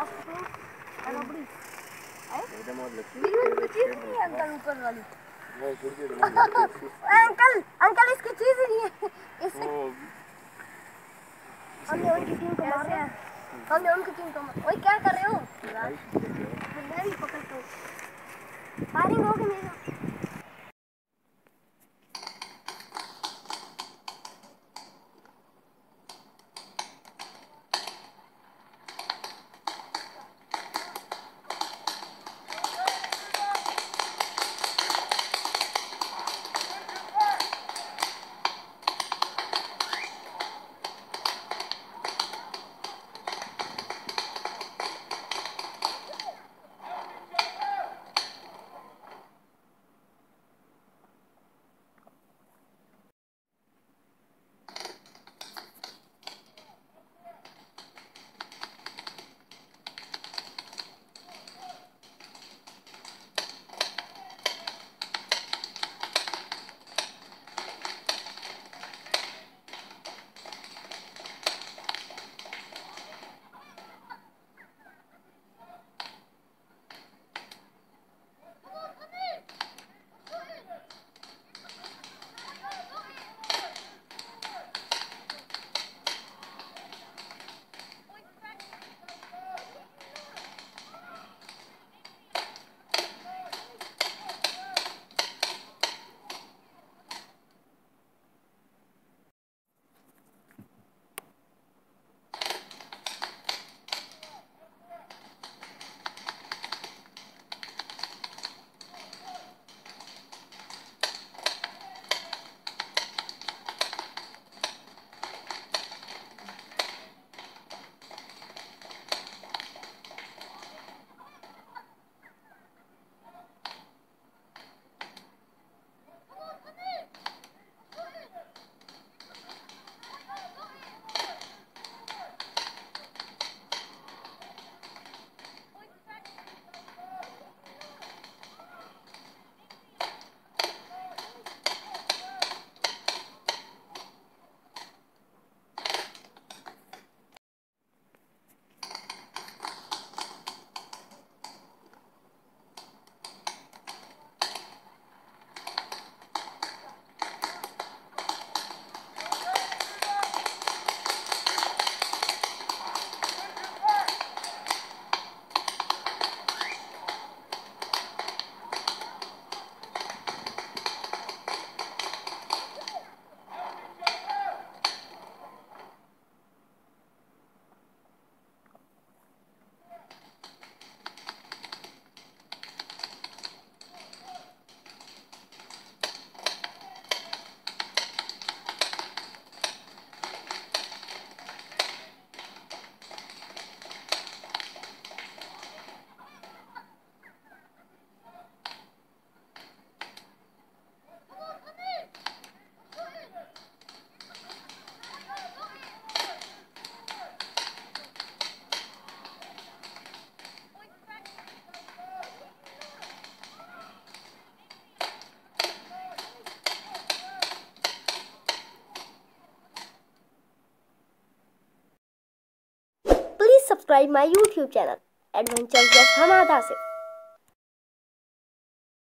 last में रबड़ी एकदम और लगती इसकी चीज़ नहीं है अंकल ऊपर वाली अंकल अंकल इसकी चीज़ ही नहीं है इससे हमने उनकी टीम को मार दिया हमने उनकी टीम को ओए क्या कर रहे हो मैं भी पकड़ता हूँ फायरिंग हो गई मेरी subscribe my YouTube channel adventure just हम आधा